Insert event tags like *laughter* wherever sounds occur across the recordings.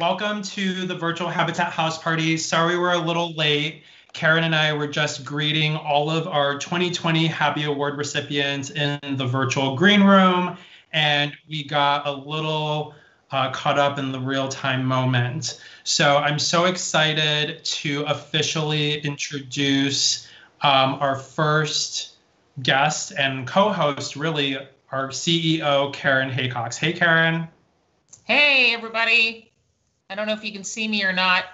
Welcome to the virtual Habitat House Party. Sorry we're a little late. Karen and I were just greeting all of our 2020 Habby Award recipients in the virtual green room, and we got a little uh, caught up in the real time moment. So I'm so excited to officially introduce um, our first guest and co host, really, our CEO, Karen Haycox. Hey, Karen. Hey, everybody. I don't know if you can see me or not.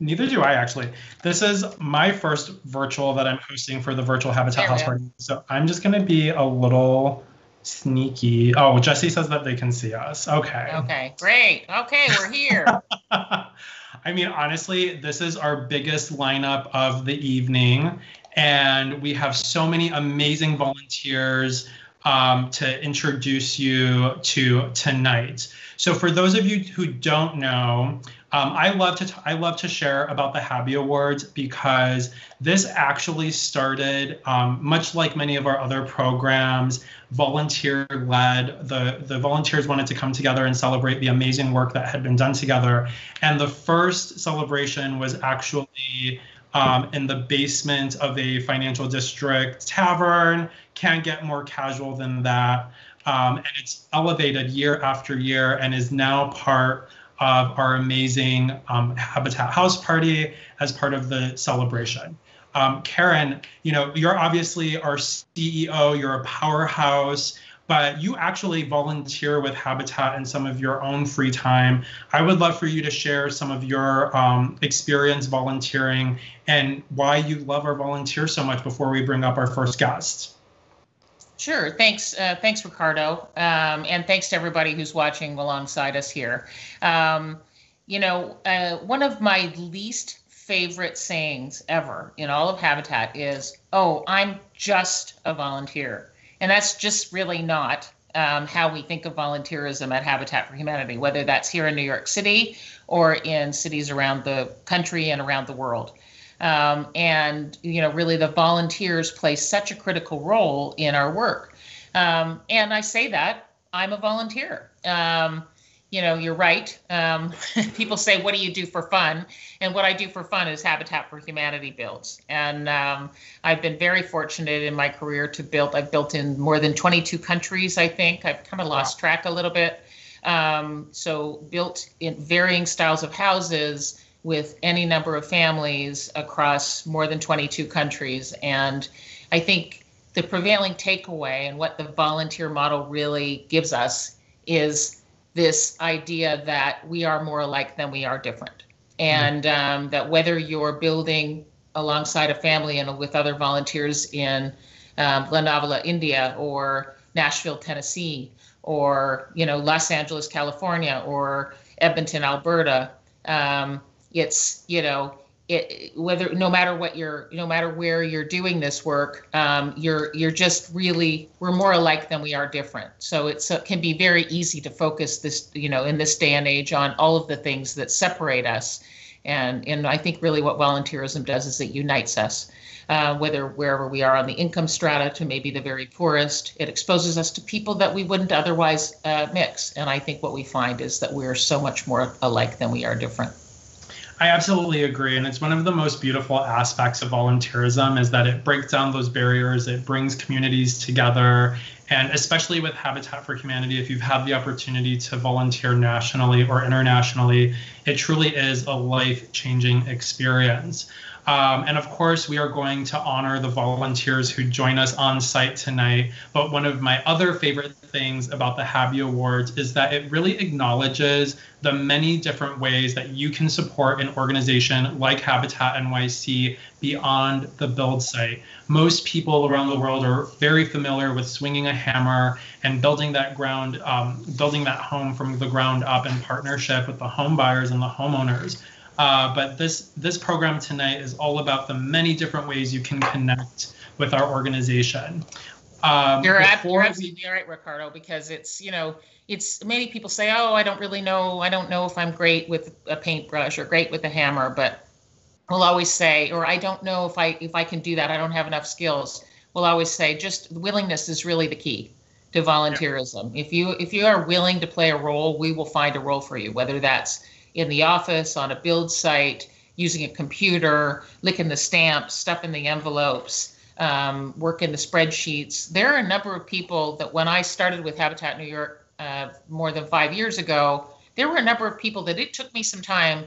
Neither do I actually. This is my first virtual that I'm hosting for the virtual Habitat House Party. So I'm just going to be a little sneaky. Oh, Jesse says that they can see us. Okay. Okay, great. Okay, we're here. *laughs* I mean, honestly, this is our biggest lineup of the evening. And we have so many amazing volunteers um, to introduce you to tonight. So for those of you who don't know, um, I love to t- I love to share about the Habby Awards because this actually started um, much like many of our other programs, volunteer led. The the volunteers wanted to come together and celebrate the amazing work that had been done together, and the first celebration was actually um, in the basement of a financial district tavern. Can't get more casual than that. Um, and it's elevated year after year and is now part of our amazing um, Habitat House Party as part of the celebration. Um, Karen, you know, you're obviously our CEO, you're a powerhouse, but you actually volunteer with Habitat in some of your own free time. I would love for you to share some of your um, experience volunteering and why you love our volunteers so much before we bring up our first guest. Sure. Thanks. Uh, thanks, Ricardo. Um, and thanks to everybody who's watching alongside us here. Um, you know, uh, one of my least favorite sayings ever in all of Habitat is, oh, I'm just a volunteer. And that's just really not um, how we think of volunteerism at Habitat for Humanity, whether that's here in New York City or in cities around the country and around the world. Um, and you know, really, the volunteers play such a critical role in our work. Um, and I say that I'm a volunteer. Um, you know, you're right. Um, *laughs* people say, "What do you do for fun?" And what I do for fun is Habitat for Humanity builds. And um, I've been very fortunate in my career to build. I've built in more than 22 countries. I think I've kind of lost wow. track a little bit. Um, so built in varying styles of houses with any number of families across more than 22 countries. And I think the prevailing takeaway and what the volunteer model really gives us is this idea that we are more alike than we are different. And um, that whether you're building alongside a family and with other volunteers in um, India, or Nashville, Tennessee, or you know Los Angeles, California, or Edmonton, Alberta, um, it's you know it, whether no matter what you're no matter where you're doing this work um, you're you're just really we're more alike than we are different. So it's it can be very easy to focus this you know in this day and age on all of the things that separate us. And and i think really what volunteerism does is it unites us uh, whether wherever we are on the income strata to maybe the very poorest. It exposes us to people that we wouldn't otherwise uh, mix. And i think what we find is that we're so much more alike than we are different I absolutely agree. And it's one of the most beautiful aspects of volunteerism is that it breaks down those barriers, it brings communities together. And especially with Habitat for Humanity, if you've had the opportunity to volunteer nationally or internationally, it truly is a life changing experience. Um, and of course, we are going to honor the volunteers who join us on site tonight. But one of my other favorite things about the Habby Awards is that it really acknowledges the many different ways that you can support an organization like Habitat NYC beyond the build site. Most people around the world are very familiar with swinging a hammer and building that ground, um, building that home from the ground up in partnership with the home buyers and the homeowners. Uh, but this this program tonight is all about the many different ways you can connect with our organization. Um, you're, ab- you're absolutely right, Ricardo, because it's you know it's many people say, oh, I don't really know, I don't know if I'm great with a paintbrush or great with a hammer, but we'll always say, or I don't know if I if I can do that, I don't have enough skills. We'll always say, just willingness is really the key. to volunteerism. If you if you are willing to play a role, we will find a role for you, whether that's in the office, on a build site, using a computer, licking the stamps, stuffing the envelopes, um, working the spreadsheets. There are a number of people that when I started with Habitat New York uh, more than five years ago, there were a number of people that it took me some time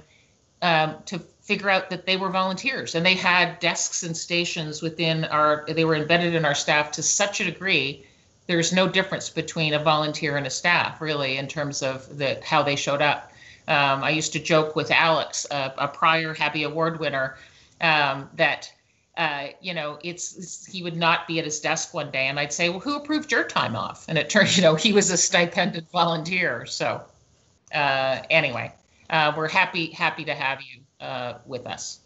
um, to figure out that they were volunteers and they had desks and stations within our they were embedded in our staff to such a degree there's no difference between a volunteer and a staff really in terms of the how they showed up um, i used to joke with alex a, a prior Habby award winner um, that uh, you know it's, it's, he would not be at his desk one day and i'd say well who approved your time off and it turned *laughs* you know he was a stipended volunteer so uh, anyway uh, we're happy happy to have you uh, with us.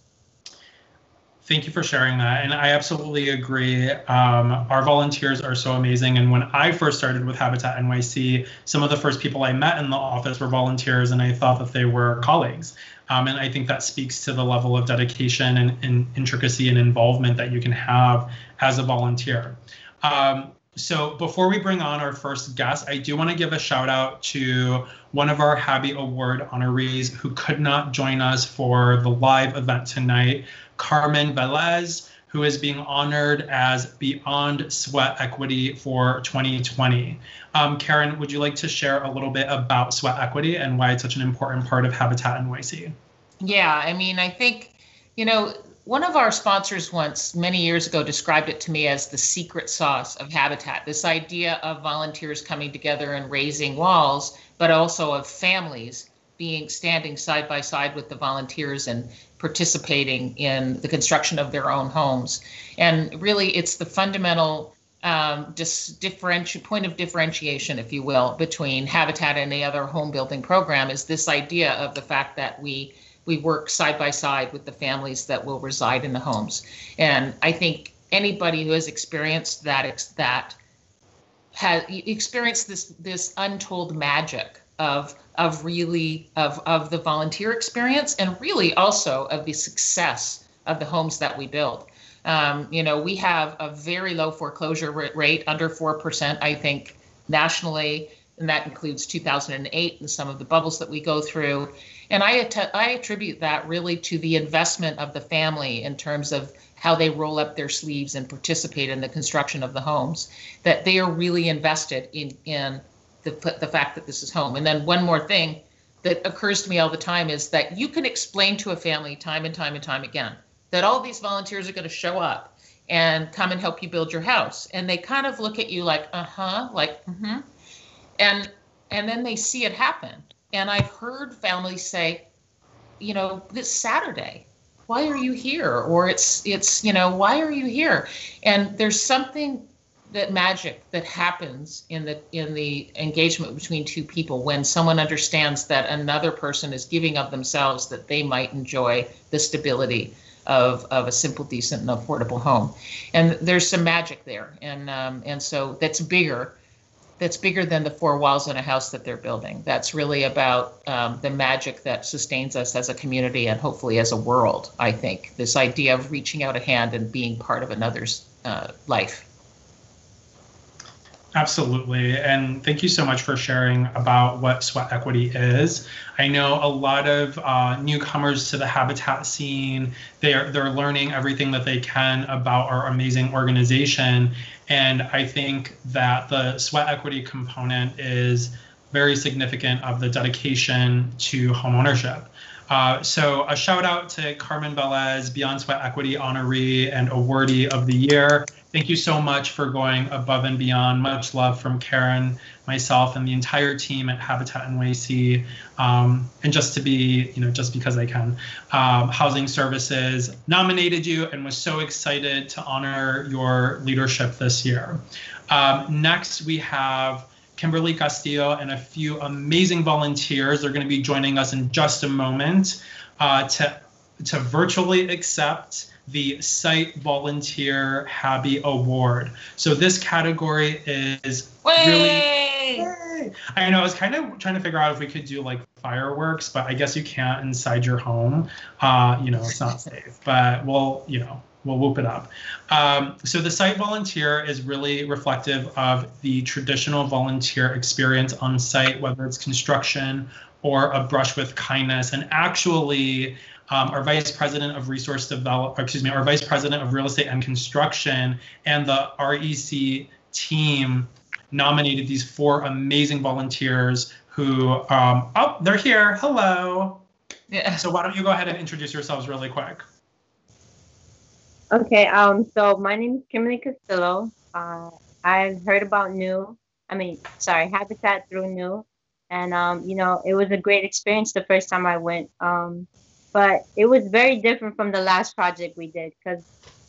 Thank you for sharing that. And I absolutely agree. Um, our volunteers are so amazing. And when I first started with Habitat NYC, some of the first people I met in the office were volunteers, and I thought that they were colleagues. Um, and I think that speaks to the level of dedication and, and, intricacy and involvement that you can have as a volunteer. Um, so before we bring on our first guest, I do want to give a shout out to one of our Habby Award honorees who could not join us for the live event tonight, Carmen Velez, who is being honored as Beyond Sweat Equity for 2020. Um, Karen, would you like to share a little bit about sweat equity and why it's such an important part of Habitat NYC? Yeah, I mean, I think, you know, one of our sponsors once, many years ago, described it to me as the secret sauce of Habitat this idea of volunteers coming together and raising walls, but also of families being standing side by side with the volunteers and participating in the construction of their own homes. And really, it's the fundamental um, dis- differenti- point of differentiation, if you will, between Habitat and the other home building program is this idea of the fact that we we work side by side with the families that will reside in the homes. And I think anybody who has experienced that that has experienced this this untold magic of of really of of the volunteer experience and really also of the success of the homes that we build. Um, you know, we have a very low foreclosure rate, under four percent, I think, nationally, and that includes 2008 and some of the bubbles that we go through. And I, att- I attribute that really to the investment of the family in terms of how they roll up their sleeves and participate in the construction of the homes, that they are really invested in, in the, the fact that this is home. And then one more thing that occurs to me all the time is that you can explain to a family time and time and time again that all these volunteers are going to show up and come and help you build your house. And they kind of look at you like, uh huh, like, mm hmm. And and then they see it happen and I've heard families say, you know, this Saturday, why are you here? Or it's it's, you know, why are you here? And there's something that magic that happens in the in the engagement between two people when someone understands that another person is giving of themselves that they might enjoy the stability of, of a simple, decent, and affordable home. And there's some magic there. And um, and so that's bigger that's bigger than the four walls in a house that they're building. That's really about um, the magic that sustains us as a community and hopefully as a world. I think this idea of reaching out a hand and being part of another's uh, life. Absolutely. And thank you so much for sharing about what sweat equity is. I know a lot of uh, newcomers to the habitat scene, they're, they're learning everything that they can about our amazing organization. And I think that the sweat equity component is very significant of the dedication to homeownership. Uh, so a shout out to Carmen Velez, Beyond Sweat Equity honoree and awardee of the year. Thank you so much for going above and beyond. Much love from Karen, myself, and the entire team at Habitat NYC. Um, and just to be, you know, just because I can, um, Housing Services nominated you and was so excited to honor your leadership this year. Um, next, we have Kimberly Castillo and a few amazing volunteers. They're going to be joining us in just a moment uh, to to virtually accept the Site Volunteer Habby Award. So this category is really. I know I was kind of trying to figure out if we could do like fireworks, but I guess you can't inside your home. Uh, you know, it's not safe. *laughs* But we'll, you know, we'll whoop it up. Um, so the site volunteer is really reflective of the traditional volunteer experience on site, whether it's construction or a brush with kindness. And actually, um, our vice president of resource develop, excuse me, our vice president of real estate and construction, and the REC team nominated these four amazing volunteers who, um, oh, they're here. Hello. Yeah. So why don't you go ahead and introduce yourselves really quick? Okay. Um. So my name is Kimberly Castillo. Uh, I've heard about New. I mean, sorry, Habitat through New, and um, you know, it was a great experience the first time I went. Um, but it was very different from the last project we did because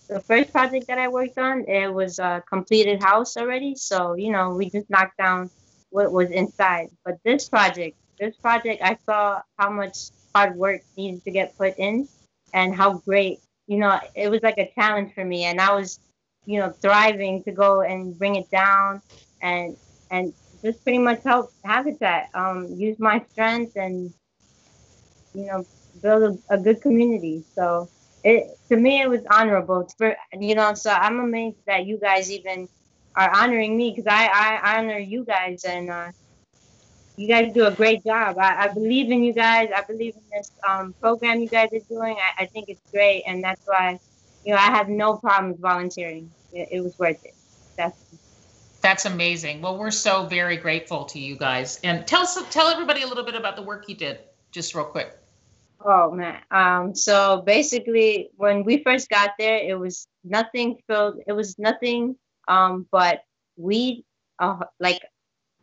the first project that I worked on, it was a completed house already. So, you know, we just knocked down what was inside. But this project, this project, I saw how much hard work needed to get put in and how great, you know, it was like a challenge for me. And I was, you know, thriving to go and bring it down and, and just pretty much help Habitat, um, use my strength and, you know, build a, a good community. So, it to me it was honorable. For you know so i'm amazed that you guys even are honoring me because I, I honor you guys and uh, you guys do a great job. I, I believe in you guys. I believe in this um, program you guys are doing. I, I think it's great and that's why you know i have no problems volunteering. It, it was worth it. That's that's amazing. Well we're so very grateful to you guys. And tell us tell everybody a little bit about the work you did just real quick Oh man. Um, so basically when we first got there, it was nothing filled, it was nothing um but weed uh, like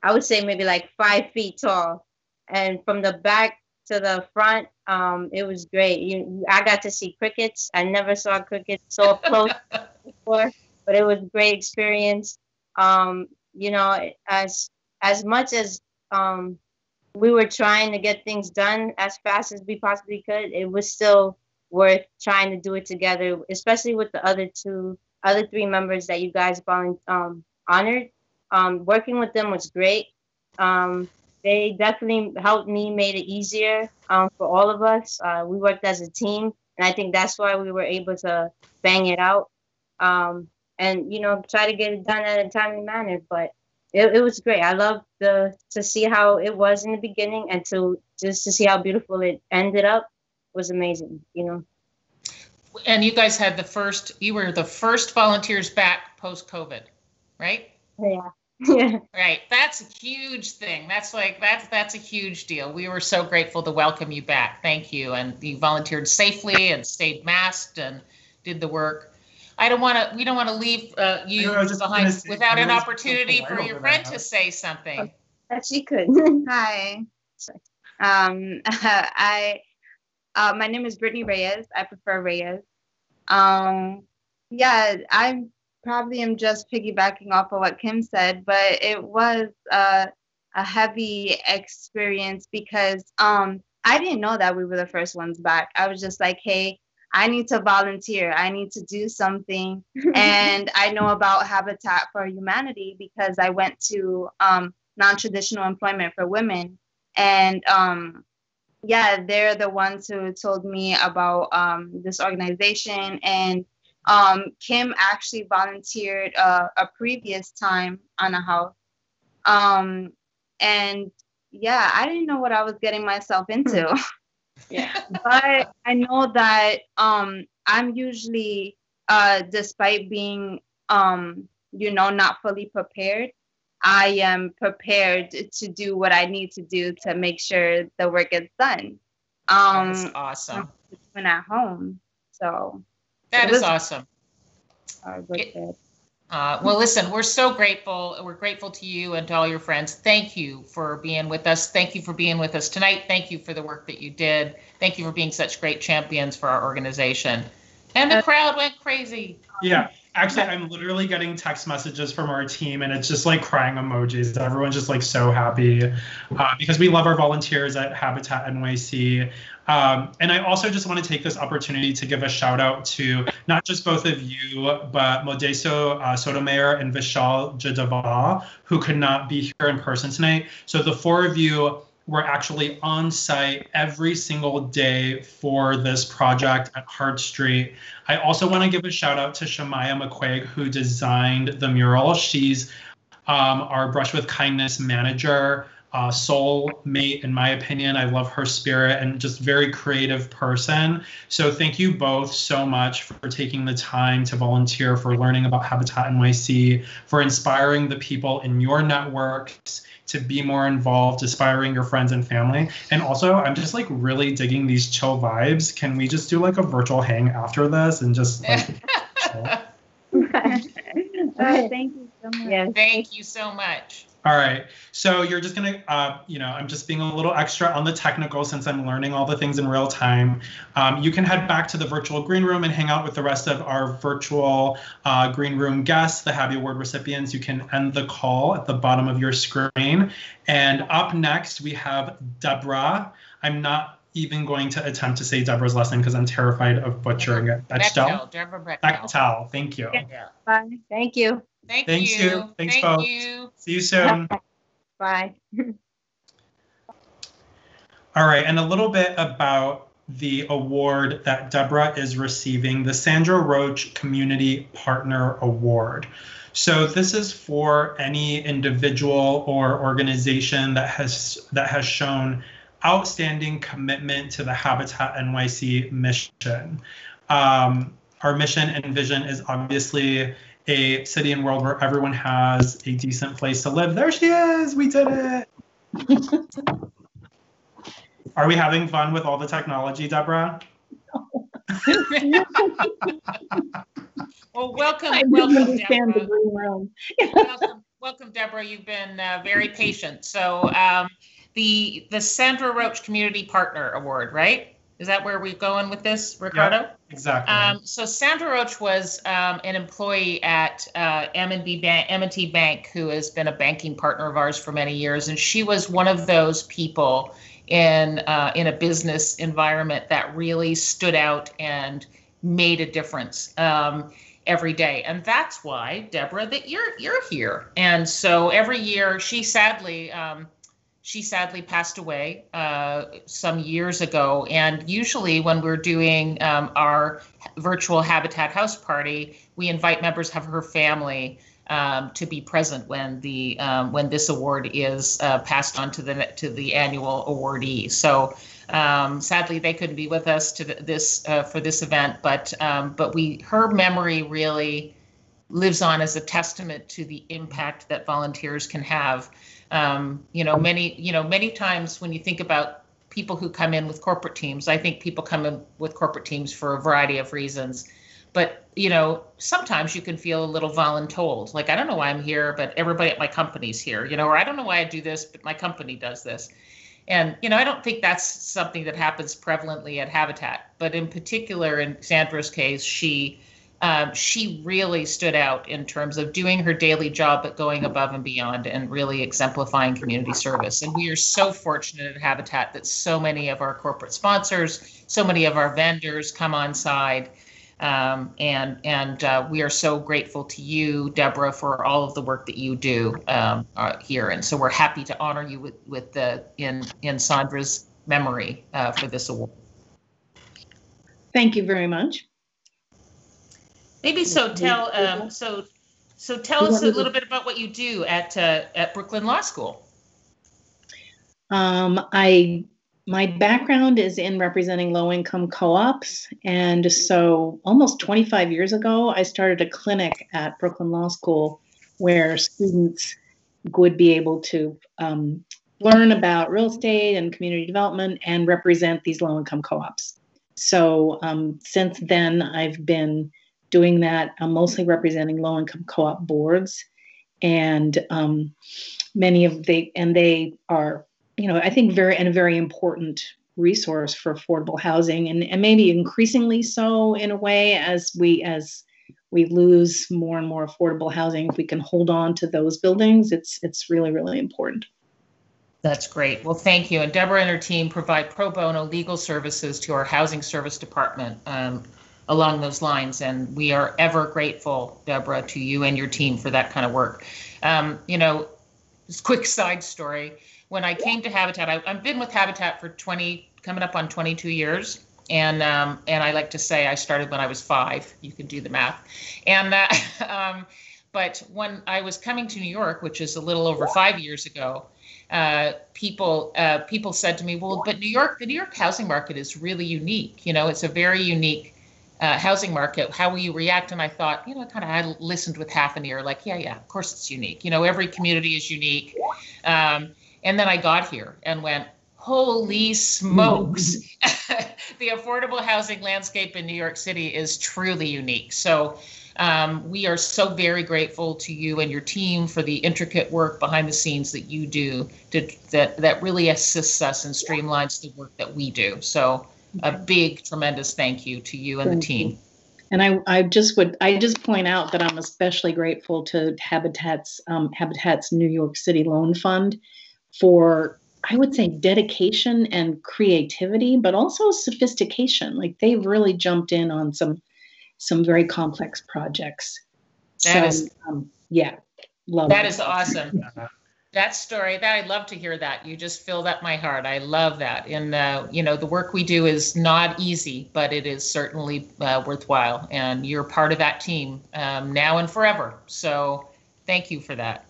I would say maybe like five feet tall. And from the back to the front, um, it was great. You, I got to see crickets. I never saw crickets so close *laughs* before, but it was a great experience. Um, you know, as as much as um, we were trying to get things done as fast as we possibly could, it was still worth trying to do it together, especially with the other two, other three members that you guys um, honored. Um, working with them was great. Um, they definitely helped me, made it easier um, for all of us. Uh, we worked as a team, and I think that's why we were able to bang it out um, and you know try to get it done in a timely manner. But it, it was great. I love the to see how it was in the beginning and to just to see how beautiful it ended up was amazing, you know. And you guys had the first you were the first volunteers back post COVID, right? Yeah. *laughs* Yeah. Right. That's a huge thing. That's like that's that's a huge deal. We were so grateful to welcome you back. Thank you. And you volunteered safely and stayed masked and did the work. I don't want to. We don't want to leave uh, you behind say, without an opportunity for your friend to say something. That she could. *laughs* Hi. Um, *laughs* I. Uh, my name is Brittany Reyes. I prefer Reyes. Um, yeah, I probably am just piggybacking off of what Kim said, but it was uh, a heavy experience because um, I didn't know that we were the first ones back. I was just like, hey, I need to volunteer. I need to do something. *laughs* and I know about Habitat for Humanity because I went to um, non traditional employment for women. And um, yeah, they're the ones who told me about um, this organization. And um, Kim actually volunteered uh, a previous time on a house. Um, and yeah, I didn't know what I was getting myself into. *laughs* yeah. *laughs* But i know that um i'm usually uh despite being um you know not fully prepared i am prepared to do what i need to do to make sure the work gets done. Um That's awesome. when at home so. That is awesome. it, uh, well, listen, we're so grateful. We're grateful to you and to all your friends. Thank you for being with us. Thank you for being with us tonight. Thank you for the work that you did. Thank you for being such great champions for our organization. And the crowd went crazy. Yeah. Actually, I'm literally getting text messages from our team, and it's just like crying emojis. Everyone's just like so happy uh, because we love our volunteers at Habitat NYC. Um, and I also just want to take this opportunity to give a shout out to not just both of you, but Modesto uh, Sotomayor and Vishal Jadava, who could not be here in person tonight. So the four of you were actually on site every single day for this project at Hart Street. I also want to give a shout out to Shamaya McQuaig, who designed the mural. She's um, our Brush with Kindness manager, uh, soul mate, in my opinion. I love her spirit and just very creative person. So thank you both so much for taking the time to volunteer, for learning about Habitat NYC, for inspiring the people in your networks to be more involved, inspiring your friends and family. And also, I'm just like really digging these chill vibes. Can we just do like a virtual hang after this and just like *laughs* *laughs* thank you so much. Yes. Thank you so much. All right. So you're just gonna, uh, you know, I'm just being a little extra on the technical since I'm learning all the things in real time. Um, you can head back to the virtual green room and hang out with the rest of our virtual uh, green room guests, the Habby Award recipients. You can end the call at the bottom of your screen. And up next we have Deborah. I'm not even going to attempt to say Deborah's last name because I'm terrified of butchering it. Bechtel, Deborah Bechtel. Bechtel. Thank you. Yeah. Bye. Thank you. Thank Thanks you. you. Thanks, Thank folks. you. See you soon. *laughs* Bye. *laughs* All right, and a little bit about the award that Deborah is receiving, the Sandra Roach Community Partner Award. So this is for any individual or organization that has that has shown outstanding commitment to the Habitat NYC mission. Um, our mission and vision is obviously a city and world where everyone has a decent place to live. There she is. We did it. *laughs* Are we having fun with all the technology, Deborah? *laughs* Well, welcome, I welcome, understand the Deborah. green room. welcome, welcome, Deborah. You've been uh, very patient. So um, the the Sandra Roach Community Partner Award, right? Is that where we're going with this, Ricardo? Exactly. Um, so Sandra Roach was um, an employee at uh, M&B Bank, M&T Bank, who has been a banking partner of ours for many years, and she was one of those people in uh, in a business environment that really stood out and made a difference um, every day, and that's why Deborah, that you're you're here. And so every year, she sadly. Um, she sadly passed away uh, some years ago. And usually, when we're doing um, our virtual Habitat House party, we invite members of her family um, to be present when the um, when this award is uh, passed on to the to the annual awardee. So. Um, sadly, they couldn't be with us to this uh, for this event, but um, but we her memory really lives on as a testament to the impact that volunteers can have um, you know, many, you know, many times when you think about people who come in with corporate teams, I think people come in with corporate teams for a variety of reasons. But, you know, sometimes you can feel a little voluntold. Like, I don't know why I'm here, but everybody at my company's here, you know, or I don't know why I do this, but my company does this. And, you know, I don't think that's something that happens prevalently at Habitat. But in particular, in Sandra's case, she um, she really stood out in terms of doing her daily job, but going above and beyond and really exemplifying community service. And we are so fortunate at Habitat that so many of our corporate sponsors, so many of our vendors come on side. Um, and and uh, we are so grateful to you, Deborah, for all of the work that you do um, uh, here. And so we're happy to honor you with, with the in in Sandra's memory uh, for this award. Thank you very much. Maybe so. Tell um, so so tell us a little bit about what you do at uh, at Brooklyn Law School. Um, I my background is in representing low income co-ops, and so almost 25 years ago, I started a clinic at Brooklyn Law School where students would be able to um, learn about real estate and community development and represent these low income co-ops. So um, since then, I've been doing that. I'm mostly representing low income co op boards. And um, many of they, and they are, you know, I think very, and a very important resource for affordable housing and, and maybe increasingly so in a way as we, as we lose more and more affordable housing, if we can hold on to those buildings, it's, it's really, really important. That's great. Well, thank you. And Deborah and her team provide pro bono legal services to our housing service department. Um, along those lines. And we are ever grateful, Deborah, to you and your team for that kind of work. Um, you know, this quick *laughs* side story. When I came to Habitat, I, I've been with Habitat for 20, coming up on 22 years and um, and I like to say I started when I was five. You can do the math, and uh, *laughs* um, but when I was coming to New York, which is a little over five years ago, uh, people uh, people said to me, "Well, but New York, the New York housing market is really unique. You know, it's a very unique." Uh, housing market, how will you react? And I thought, you know, kind of I listened with half an ear, like, yeah, yeah, of course it's unique. You know, every community is unique. Um, and then I got here and went, holy smokes *laughs* *laughs* the affordable housing landscape in new york city is truly unique so um, we are so very grateful to you and your team for the intricate work behind the scenes that you do to, that that really assists us and streamlines the work that we do so a big tremendous thank you to you and thank the team you. And I, I just would I just point out that I'm especially grateful to Habitat's um, Habitat's New York City Loan Fund for I would say dedication and creativity, but also sophistication. Like they've really jumped in on some some very complex projects. That so, is, um, yeah, love that. That is awesome. That story, that I love to hear that. You just filled up my heart. I love that. And uh, you know, the work we do is not easy, but it is certainly uh, worthwhile. And you're part of that team um, now and forever. So thank you for that.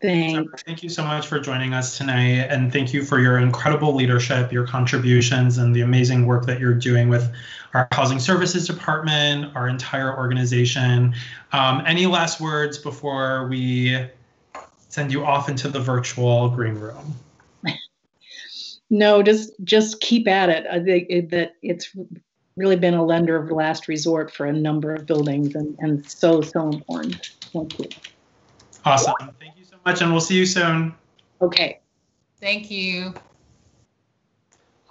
Thanks. Thank you so much for joining us tonight. And thank you for your incredible leadership, your contributions, and the amazing work that you're doing with our Housing Services Department, our entire organization. Um, any last words before we send you off into the virtual green room? *laughs* No, just just keep at it. I think that it's really been a lender of last resort for a number of buildings and, and so, so important. Thank you. Awesome. Thank you so much, and we'll see you soon. Okay. Thank you.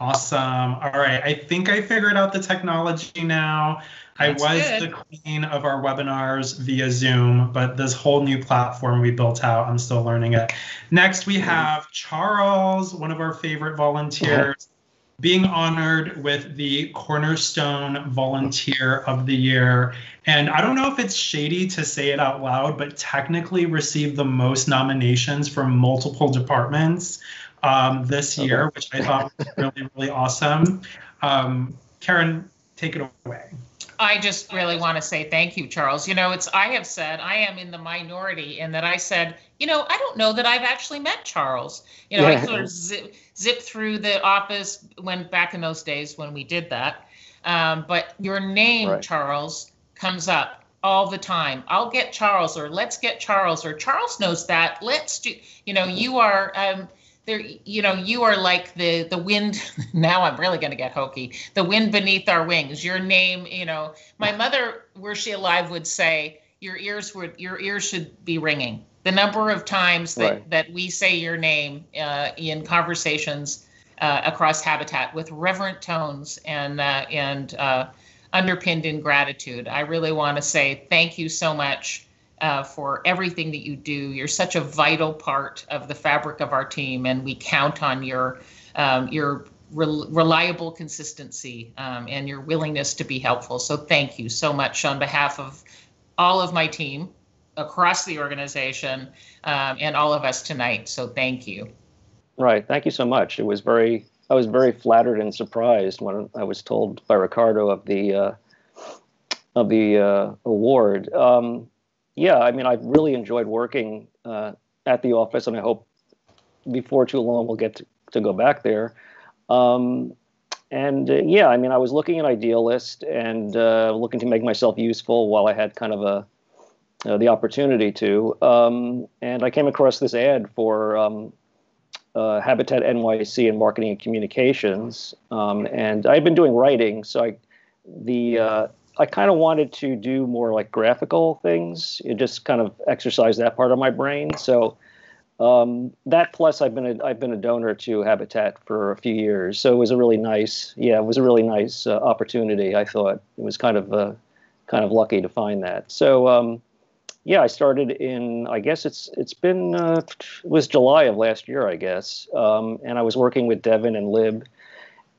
Awesome. All right. I think I figured out the technology now. That's I was good. the queen of our webinars via Zoom, but this whole new platform we built out, I'm still learning it. Next, we have Charles, one of our favorite volunteers being honored with the Cornerstone Volunteer of the Year. And I don't know if it's shady to say it out loud, but technically received the most nominations from multiple departments um, this year, which I thought was *laughs* really, really awesome. Um, Karen, take it away. I just really want to say thank you, Charles. You know, it's I have said I am in the minority in that I said, you know, I don't know that I've actually met Charles. You know, yeah. I sort of zip, zip through the office when back in those days when we did that. Um, but your name, right. Charles, comes up all the time. I'll get Charles, or let's get Charles, or Charles knows that. Let's do. You know, you are. Um, there you know you are like the the wind *laughs* now i'm really going to get hokey the wind beneath our wings. Your name you know my mother were she alive would say your ears would your ears should be ringing. The number of times that right. that we say your name uh, in conversations uh, across habitat with reverent tones and uh, and uh, underpinned in gratitude. I really want to say thank you so much uh, for everything that you do. You're such a vital part of the fabric of our team, and we count on your um, your re- reliable consistency um, and your willingness to be helpful. So thank you so much on behalf of all of my team across the organization um, and all of us tonight. So thank you. Right. Thank you so much. It was very. I was very flattered and surprised when I was told by Ricardo of the uh, of the uh, award. Um, yeah, I mean, I've really enjoyed working uh, at the office, and I hope before too long we'll get to, to go back there. Um, and uh, yeah, I mean, I was looking at Idealist and uh, looking to make myself useful while I had kind of a uh, the opportunity to. Um, and I came across this ad for um, uh, Habitat NYC and Marketing and Communications. Um, and I've been doing writing, so I the uh, I kind of wanted to do more like graphical things, and just kind of exercise that part of my brain. So um, that plus I've been a, I've been a donor to Habitat for a few years, so it was a really nice yeah it was a really nice uh, opportunity. I thought it was kind of uh, kind of lucky to find that. So um, yeah, I started in I guess it's it's been uh, it was July of last year I guess, um, and I was working with Devin and Lib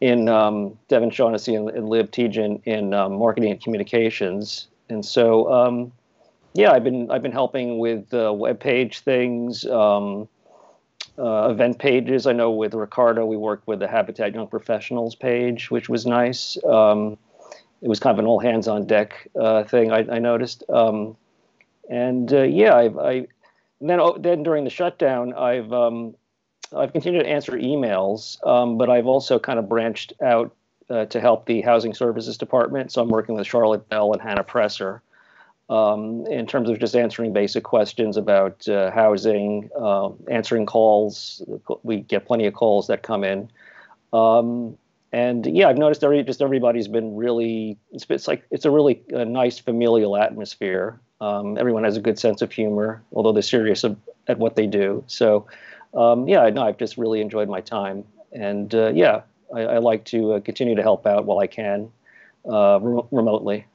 in um, Devin Shaughnessy and, and Lib Tejan in um, marketing and communications. And so, um, yeah, I've been I've been helping with uh, web page things, um, uh, event pages. I know with Ricardo, we worked with the Habitat Young Professionals page, which was nice. Um, it was kind of an all hands on deck uh, thing. I, I noticed, um, and uh, yeah, I've, I then oh, then during the shutdown, I've um, I've continued to answer emails, um, but I've also kind of branched out uh, to help the housing services department. So I'm working with Charlotte Bell and Hannah Presser um, in terms of just answering basic questions about uh, housing, uh, answering calls. We get plenty of calls that come in. Um, and yeah, I've noticed every, just everybody's been really, it's, it's like, it's a really uh, nice familial atmosphere. Um, everyone has a good sense of humor, although they're serious at what they do. So um, yeah, no, I've just really enjoyed my time. And uh, yeah, I, I, like to uh, continue to help out while I can uh, remotely.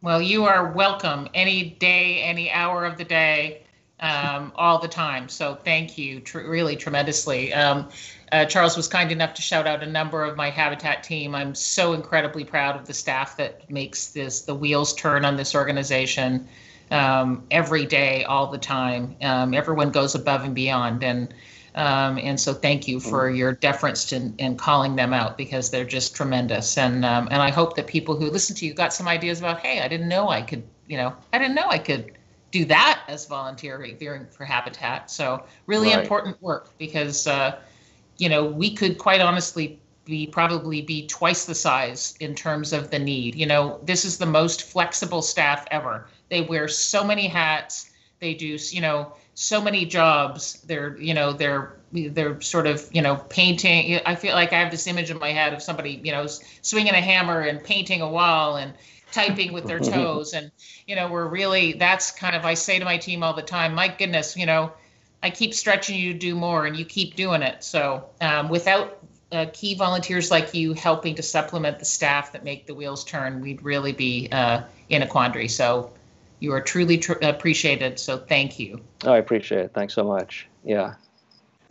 Well, you are welcome any day, any hour of the day, um, all the time. So thank you tr- really tremendously. Um, uh, Charles was kind enough to shout out a number of my Habitat team. I'm so incredibly proud of the staff that makes this the wheels turn on this organization um, every day, all the time. Um, everyone goes above and beyond, and um, and so thank you for your deference to, in calling them out because they're just tremendous. And um, and I hope that people who listen to you got some ideas about, hey, I didn't know I could, you know, I didn't know I could do that as volunteering for Habitat. So really right. important work because, uh, you know, we could quite honestly be probably be twice the size in terms of the need. You know, this is the most flexible staff ever. They wear so many hats. They do, you know, so many jobs. They're, you know, they're they're sort of, you know, painting. I feel like I have this image in my head of somebody, you know, swinging a hammer and painting a wall and typing with their *laughs* toes. And you know, we're really that's kind of I say to my team all the time, my goodness, you know, I keep stretching you to do more, and you keep doing it. So um, without uh, key volunteers like you helping to supplement the staff that make the wheels turn, we'd really be uh, in a quandary. So you are truly tr- appreciated. So thank you. Oh, I appreciate it. Thanks so much. Yeah.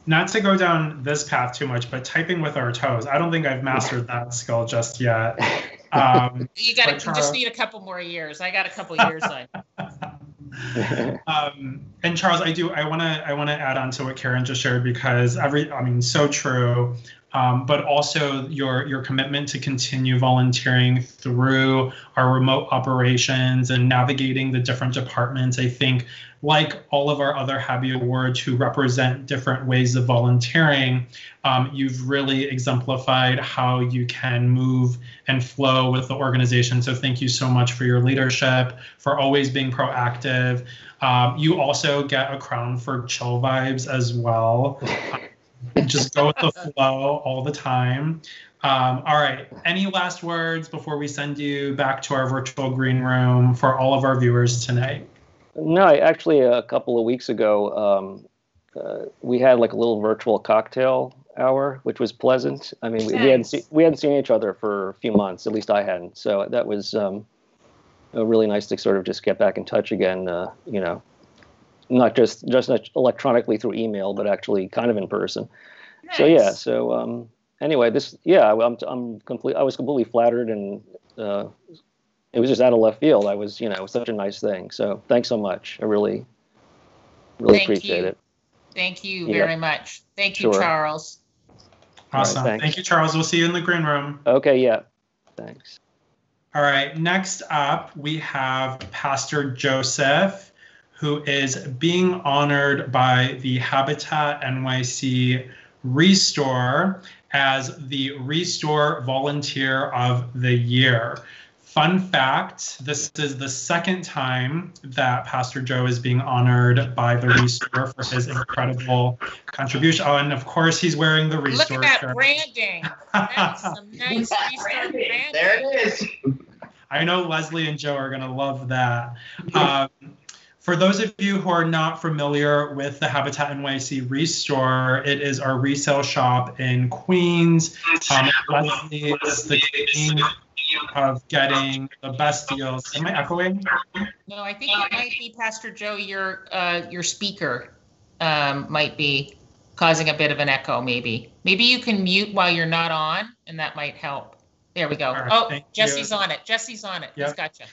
Not to go down this path too much, but typing with our toes. I don't think I've mastered that skill just yet. *laughs* Um, you got to just need a couple more years. I got a couple years on. *laughs* um, and Charles, I do. I want to. I want to add on to what Karen just shared because every. I mean, so true um, but also your your commitment to continue volunteering through our remote operations and navigating the different departments. I think, like all of our other Habby Awards who represent different ways of volunteering, um, you've really exemplified how you can move and flow with the organization. So thank you so much for your leadership, for always being proactive. Um, you also get a crown for chill vibes as well *laughs* just go with the flow all the time. Um, all right. Any last words before we send you back to our virtual green room for all of our viewers tonight? No, actually, a couple of weeks ago, um, uh, we had like a little virtual cocktail hour, which was pleasant. I mean, we, we hadn't see, we hadn't seen each other for a few months. At least I hadn't. So that was um, really nice to sort of just get back in touch again. Uh, you know, not just just not electronically through email, but actually kind of in person. Nice. So yeah. So um, anyway, this yeah, I'm I'm complete. I was completely flattered, and uh, it was just out of left field. I was you know it was such a nice thing. So thanks so much. I really really Thank appreciate you. it. Thank you very much. Thank you, sure. Charles. Awesome. Right, Thank you, Charles. We'll see you in the green room. Okay. Yeah. Thanks. All right. Next up, we have Pastor Joseph who is being honored by the Habitat NYC Restore as the Restore Volunteer of the Year. Fun fact this is the second time that Pastor Joe is being honored by the Restore for his incredible contribution. Oh, and of course, he's wearing the Restore Look at that shirt. branding. That's some *laughs* nice Restore branding. There it is. I know Leslie and Joe are going to love that. Um, for those of you who are not familiar with the Habitat NYC Restore, it is our resale shop in Queens. Um, Leslie is the king of getting the best deals. Am I echoing? No, I think it might be Pastor Joe. Your uh, your speaker um, might be causing a bit of an echo. Maybe maybe you can mute while you're not on, and that might help. There we go. Right, oh, Jesse's you. on it. Jesse's on it. Yep. He's got you.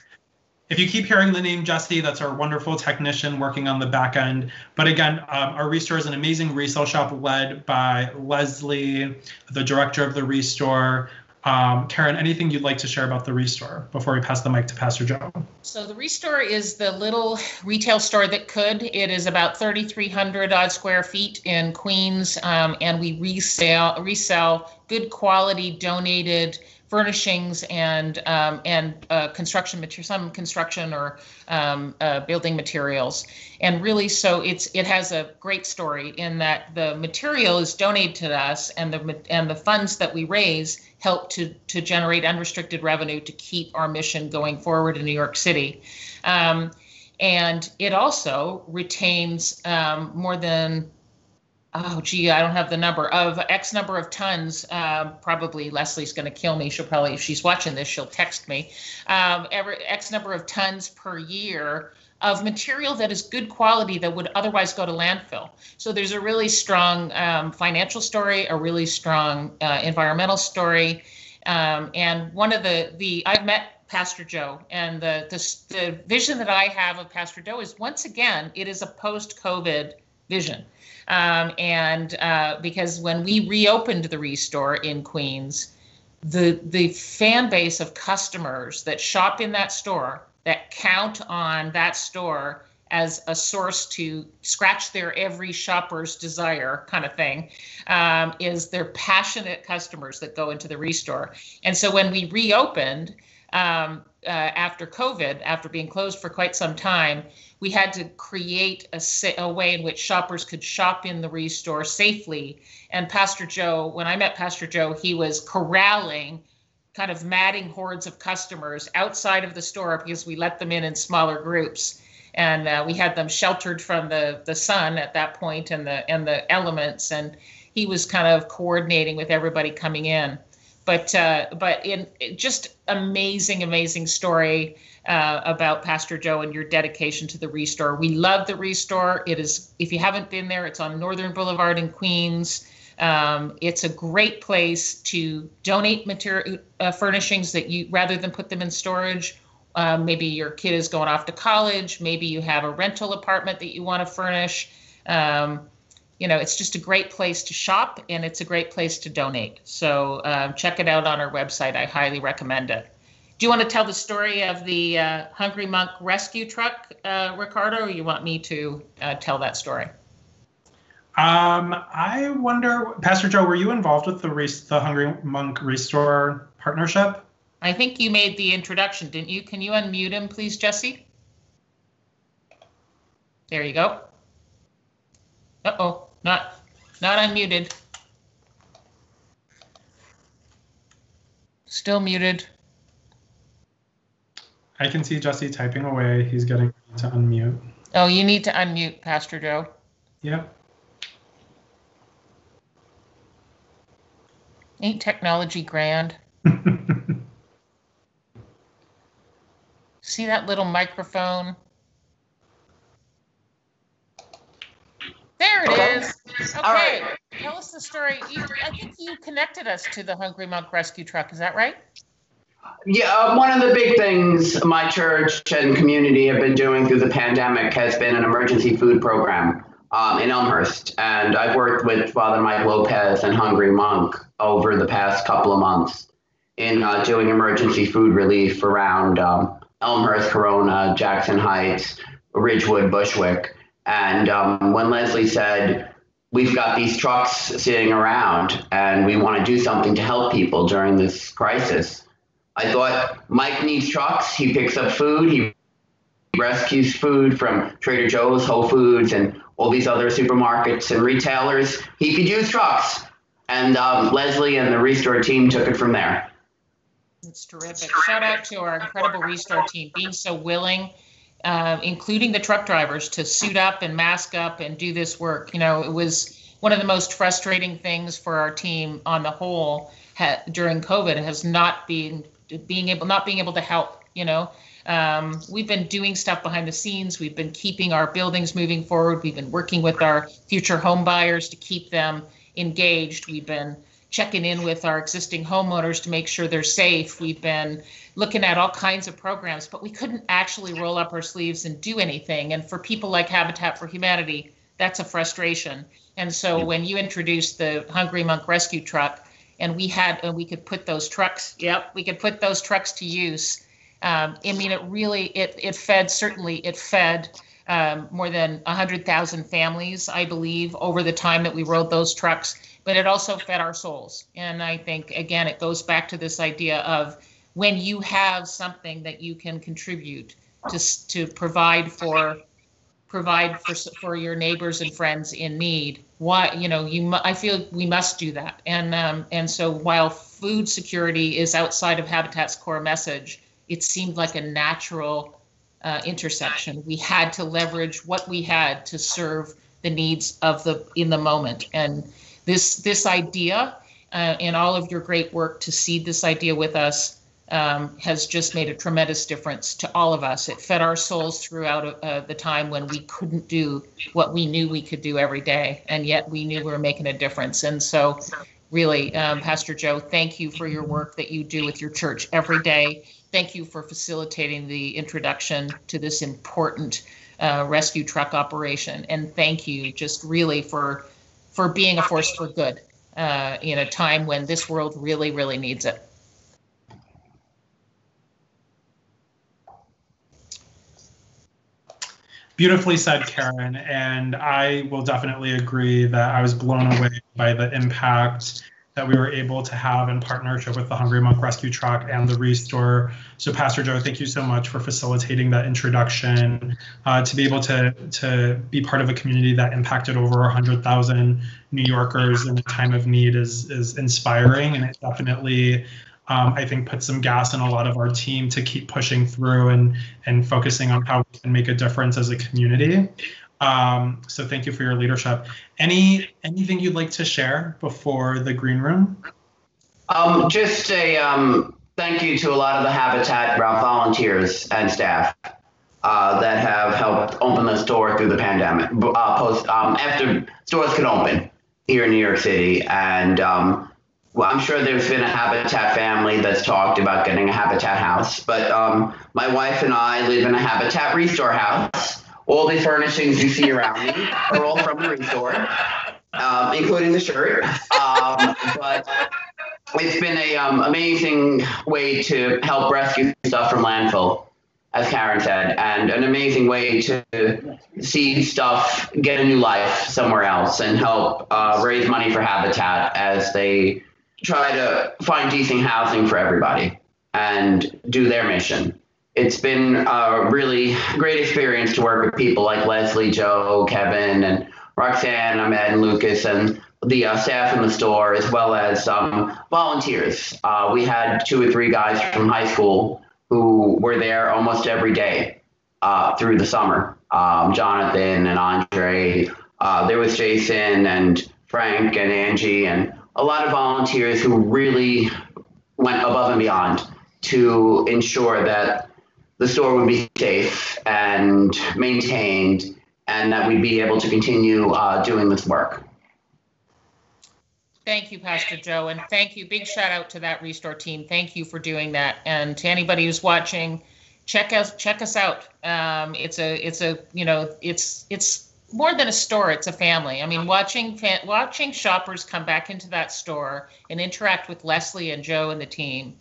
If you keep hearing the name Jesse, that's our wonderful technician working on the back end. But again, um, our Restore is an amazing resale shop led by Leslie, the director of the Restore. Um, Karen, anything you'd like to share about the Restore before we pass the mic to Pastor Joe? So the Restore is the little retail store that could. It is about 3,300 odd square feet in Queens, um, and we resell resell good quality donated furnishings and um, and uh, construction material, some construction or um, uh, building materials, and really, so it's it has a great story in that the material is donated to us, and the and the funds that we raise help to to generate unrestricted revenue to keep our mission going forward in New York City. Um, and it also retains um, more than oh gee i don't have the number of x number of tons um, probably leslie's going to kill me she'll probably if she's watching this she'll text me um, every x number of tons per year of material that is good quality that would otherwise go to landfill so there's a really strong um, financial story a really strong uh, environmental story um, and one of the the i've met Pastor Joe. And the, the, the vision that I have of Pastor Joe is once again, it is a post COVID vision. Um, and uh, because when we reopened the Restore in Queens, the the fan base of customers that shop in that store that count on that store as a source to scratch their every shopper's desire kind of thing um, is their passionate customers that go into the restore. And so when we reopened um, uh, after covid after being closed for quite some time we had to create a, a, way in which shoppers could shop in the restore safely. And Pastor Joe, when I met Pastor Joe, he was corralling kind of matting hordes of customers outside of the store because we let them in in smaller groups. And uh, we had them sheltered from the, the sun at that point and the and the elements. And he was kind of coordinating with everybody coming in. But uh, but in just amazing, amazing story uh, about Pastor Joe and your dedication to the Restore. We love the Restore. It is, if you haven't been there, it's on Northern Boulevard in Queens. Um, it's a great place to donate material uh, furnishings that you rather than put them in storage. Um, maybe your kid is going off to college. Maybe you have a rental apartment that you want to furnish. Um, you know, it's just a great place to shop and it's a great place to donate. So uh, check it out on our website. I highly recommend it. Do you want to tell the story of the uh, Hungry Monk rescue truck, uh, Ricardo, or you want me to uh, tell that story? Um, I wonder, Pastor Joe, were you involved with the the Hungry Monk Restore partnership? I think you made the introduction, didn't you? Can you unmute him, please, Jesse? There you go. Uh-oh, not not unmuted. Still muted. I can see Jesse typing away. He's getting to unmute. Oh, you need to unmute, Pastor Joe. Yep. Ain't technology grand? *laughs* see that little microphone? There it okay. is. Okay. Right. Tell us the story. You, I think you connected us to the Hungry Monk Rescue Truck. Is that right? Yeah, uh, one of the big things my church and community have been doing through the pandemic has been an emergency food program um, in Elmhurst. And I've worked with Father Mike Lopez and Hungry Monk over the past couple of months in uh, doing emergency food relief around um, Elmhurst, Corona, Jackson Heights, Ridgewood, Bushwick. And um, when Leslie said, We've got these trucks sitting around and we want to do something to help people during this crisis I thought Mike needs trucks. He picks up food. He rescues food from Trader Joe's, Whole Foods, and all these other supermarkets and retailers. He could use trucks. And um, Leslie and the Restore team took it from there. It's terrific. Shout out to our incredible Restore team being so willing, uh, including the truck drivers, to suit up and mask up and do this work. You know, it was one of the most frustrating things for our team on the whole ha- during COVID has not been being able not being able to help you know. Um, we've been doing stuff behind the scenes. We've been keeping our buildings moving forward. We've been working with our future home buyers to keep them engaged. We've been checking in with our existing homeowners to make sure they're safe. We've been looking at all kinds of programs, but we couldn't actually roll up our sleeves and do anything. And for people like Habitat for Humanity, that's a frustration. And so when you introduced the Hungry Monk Rescue Truck, and we had and we could put those trucks, yep, we could put those trucks to use. Um, I mean, it really it it fed certainly it fed um, more than 100,000 families, I believe, over the time that we rode those trucks. But it also fed our souls. And I think, again, it goes back to this idea of when you have something that you can contribute to, to provide for provide for for your neighbors and friends in need why you know you i feel we must do that and um, and so while food security is outside of habitat's core message it seemed like a natural uh, intersection. We had to leverage what we had to serve the needs of the in the moment. And this this idea uh, and all of your great work to seed this idea with us um, has just made a tremendous difference to all of us. It fed our souls throughout uh, the time when we couldn't do what we knew we could do every day, and yet we knew we were making a difference. And so, really, um, Pastor Joe, thank you for your work that you do with your church every day thank you for facilitating the introduction to this important uh, rescue truck operation. And thank you just really for for being a force for good uh, in a time when this world really, really needs it. Beautifully said, Karen. And I will definitely agree that I was blown away by the impact that we were able to have in partnership with the Hungry Monk Rescue Truck and the Restore. So, Pastor Joe, thank you so much for facilitating that introduction. Uh, to be able to to be part of a community that impacted over 100,000 New Yorkers in a time of need is is inspiring, and it definitely. Um, I think put some gas in a lot of our team to keep pushing through and and focusing on how we can make a difference as a community. Um, so thank you for your leadership. Any anything you'd like to share before the green room? Um, just a um, thank you to a lot of the Habitat volunteers and staff uh, that have helped open the store through the pandemic. Uh, post um, after stores could open here in New York City, and um, well, I'm sure there's been a Habitat family that's talked about getting a Habitat house, but um, my wife and I live in a Habitat Restore house all the furnishings you see around me are all from the Restore, um, including the shirt. Um, but it's been a um, amazing way to help rescue stuff from landfill, as Karen said, and an amazing way to see stuff get a new life somewhere else and help uh, raise money for Habitat as they try to find decent housing for everybody and do their mission it's been a really great experience to work with people like Leslie, Joe, Kevin, and Roxanne, Ahmed, and Lucas, and the uh, staff in the store, as well as um, volunteers. Uh, we had two or three guys from high school who were there almost every day uh, through the summer. Um, Jonathan and Andre. Uh, there was Jason and Frank and Angie, and a lot of volunteers who really went above and beyond to ensure that the store would be safe and maintained and that we'd be able to continue uh, doing this work. Thank you, Pastor Joe, and thank you. Big shout out to that Restore team. Thank you for doing that. And to anybody who's watching, check us check us out. Um, it's a it's a you know it's it's more than a store. It's a family. I mean, watching watching shoppers come back into that store and interact with Leslie and Joe and the team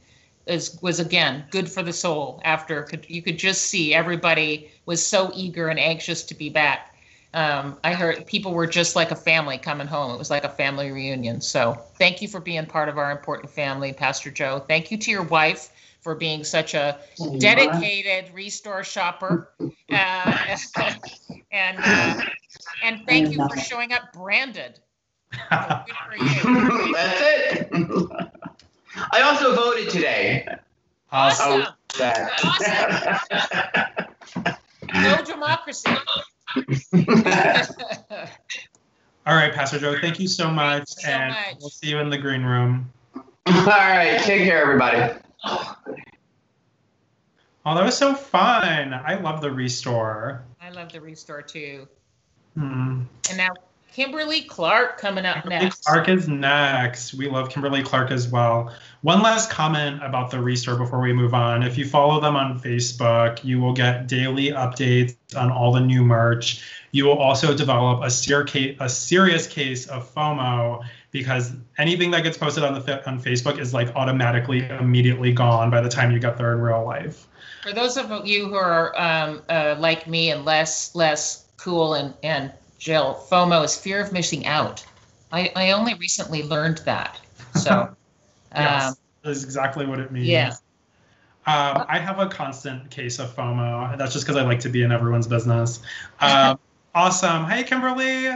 is was again good for the soul after you could just see everybody was so eager and anxious to be back. Um, i heard people were just like a family coming home. It was like a family reunion. So thank you for being part of our important family pastor joe. Thank you to your wife for being such a dedicated restore shopper. Uh, *laughs* and uh, and thank you for showing up branded. *laughs* That's it. *laughs* I also voted today. Awesome. awesome. no democracy. *laughs* All right, Pastor Joe, thank you so much. So and much. we'll see you in the green room. All right. Take care, everybody. Oh, that was so fun. I love the restore. I love the restore too. Hmm. And now Kimberly Clark coming up Kimberly next. Clark is next. We love Kimberly Clark as well. One last comment about the Restore before we move on. If you follow them on Facebook, you will get daily updates on all the new merch. You will also develop a, ser- a serious case of FOMO because anything that gets posted on the on Facebook is like automatically immediately gone by the time you get there in real life. For those of you who are um, uh, like me and less less cool and and Jill, FOMO is fear of missing out. I, I only recently learned that. So, *laughs* yes, um, that's exactly what it means. Yeah. Um, I have a constant case of FOMO. That's just because I like to be in everyone's business. Um, *laughs* awesome. Hi, Kimberly.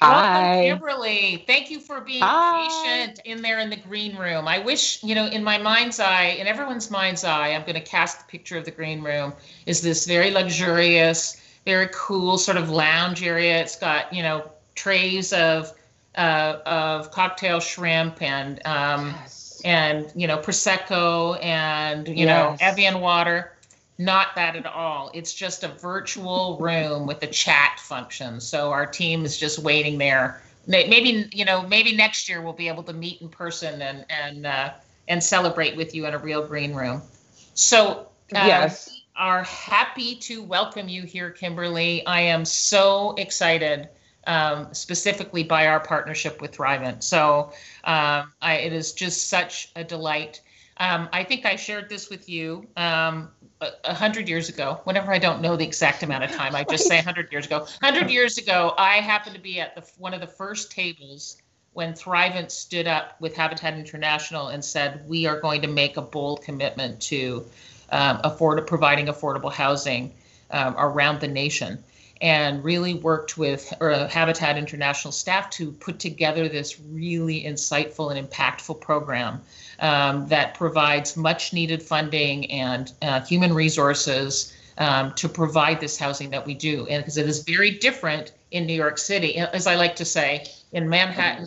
Welcome, Kimberly. Thank you for being Hi. patient in there in the green room. I wish, you know, in my mind's eye, in everyone's mind's eye, I'm going to cast the picture of the green room is this very luxurious, very cool sort of lounge area. It's got, you know, trays of uh, of cocktail shrimp and um, yes. and you know prosecco and you yes. know Evian water. Not that at all. It's just a virtual room with a chat function. So our team is just waiting there. Maybe you know, maybe next year we'll be able to meet in person and and uh, and celebrate with you in a real green room. So um, yes, are happy to welcome you here, Kimberly. I am so excited, um, specifically by our partnership with Thrivent. So um, I, it is just such a delight. Um, I think I shared this with you um, a hundred years ago. Whenever I don't know the exact amount of time, I just say a *laughs* hundred years ago. Hundred years ago, I happened to be at the one of the first tables when Thrivent stood up with Habitat International and said, "We are going to make a bold commitment to um, afford providing affordable housing um, around the nation." And really worked with Habitat International staff to put together this really insightful and impactful program um, that provides much needed funding and uh, human resources um, to provide this housing that we do. And because it is very different in New York City, as I like to say, in Manhattan,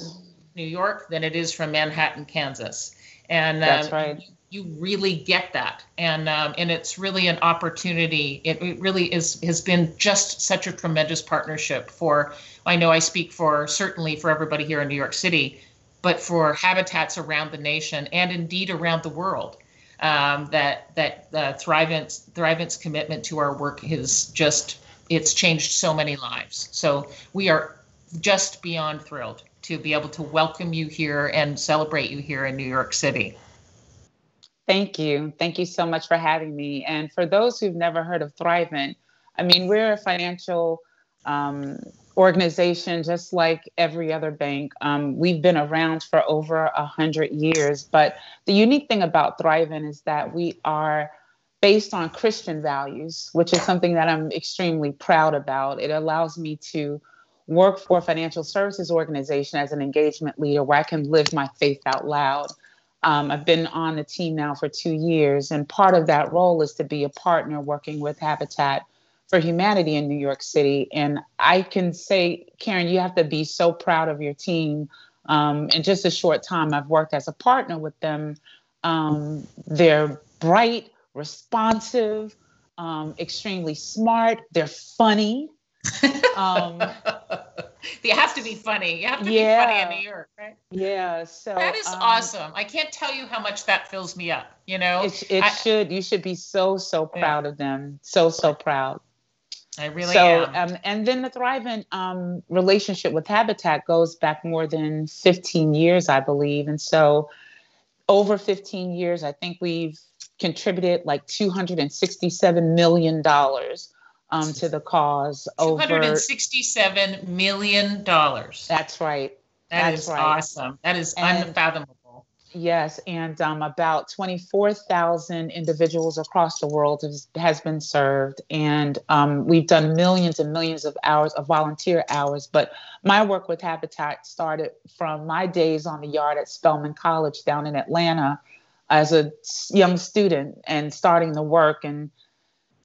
New York, than it is from Manhattan, Kansas. And um, that's right. You, really get that, and um, and it's really an opportunity. It, it really is has been just such a tremendous partnership for. I know I speak for certainly for everybody here in New York City but for habitats around the nation and indeed around the world. Um, that that uh, Thrivent's, Thrivent's commitment to our work has just it's changed so many lives. So we are just beyond thrilled to be able to welcome you here and celebrate you here in New York City. Thank you. Thank you so much for having me. And for those who've never heard of Thrivent, I mean, we're a financial um, organization just like every other bank. Um, we've been around for over a hundred years, but the unique thing about Thrivent is that we are based on Christian values, which is something that I'm extremely proud about. It allows me to work for a financial services organization as an engagement leader where I can live my faith out loud. Um, I've been on the team now for two years, and part of that role is to be a partner working with Habitat for humanity in New York City. And I can say, Karen, you have to be so proud of your team. Um, in just a short time, I've worked as a partner with them. Um, they're bright, responsive, um, extremely smart. They're funny. *laughs* *laughs* You have to be funny. You have to yeah, be funny in New York, right? Yeah. So that is um, awesome. I can't tell you how much that fills me up. You know, it, it I, should. You should be so so proud yeah. of them. So so proud. I really so, am. Um, and then the thriving um, relationship with Habitat goes back more than 15 years, I believe. And so, over 15 years, I think we've contributed like 267 million dollars um, to the cause. Over 267 million dollars. That's right. That That's is right. awesome. That is and, unfathomable. Yes, and um, about 24,000 individuals across the world has, has been served. And um, we've done millions and millions of hours of volunteer hours. But my work with Habitat started from my days on the yard at Spelman College down in Atlanta as a young student and starting the work and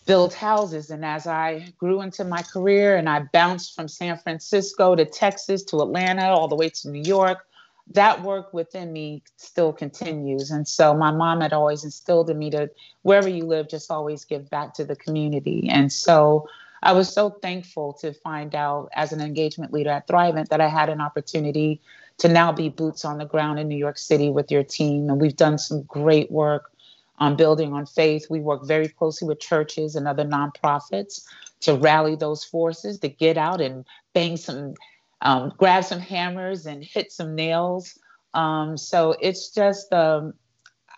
build houses. And as I grew into my career and I bounced from San Francisco to Texas to Atlanta, all the way to New York, that work within me still continues. And so my mom had always instilled in me to wherever you live, just always give back to the community. And so I was so thankful to find out as an engagement leader at Thrivent that I had an opportunity to now be boots on the ground in New York City with your team. And we've done some great work on building on faith. We work very closely with churches and other nonprofits to rally those forces to get out and bang some, um, grab some hammers and hit some nails. Um, so it's just, um,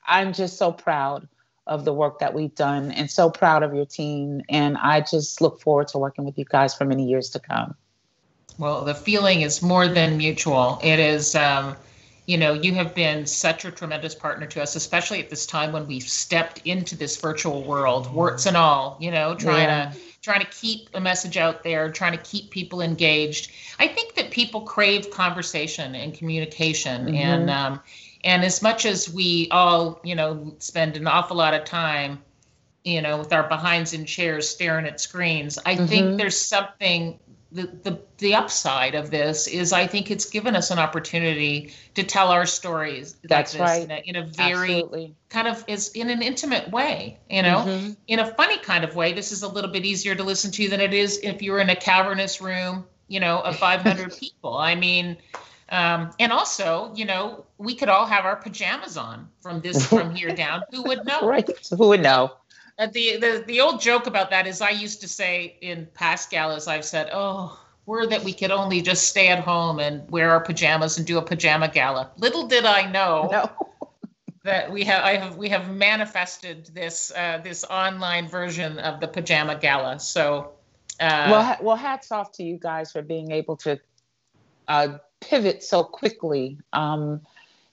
I'm just so proud of the work that we've done and so proud of your team. And I just look forward to working with you guys for many years to come. Well, the feeling is more than mutual. It is, um, you know, you have been such a tremendous partner to us, especially at this time when we've stepped into this virtual world, warts and all, you know, trying yeah. to trying to keep a message out there, trying to keep people engaged. I think that people crave conversation and communication, mm-hmm. and um, and as much as we all, you know, spend an awful lot of time, you know, with our behinds in chairs staring at screens, I mm-hmm. think there's something the, the the upside of this is I think it's given us an opportunity to tell our stories. That's like right. In a, in a very Absolutely. kind of is in an intimate way, you know, mm-hmm. in a funny kind of way. This is a little bit easier to listen to than it is if you're in a cavernous room, you know, of 500 *laughs* people. I mean, um, and also, you know, we could all have our pajamas on from this from here down. Who would know? *laughs* Right. So who would know? Uh, the, the the old joke about that is I used to say in Pascal, as I've said, oh, were that we could only just stay at home and wear our pajamas and do a pajama gala. Little did I know no. *laughs* that we have I have we have manifested this uh, this online version of the pajama gala. So uh, well, well, hats off to you guys for being able to uh, pivot so quickly um,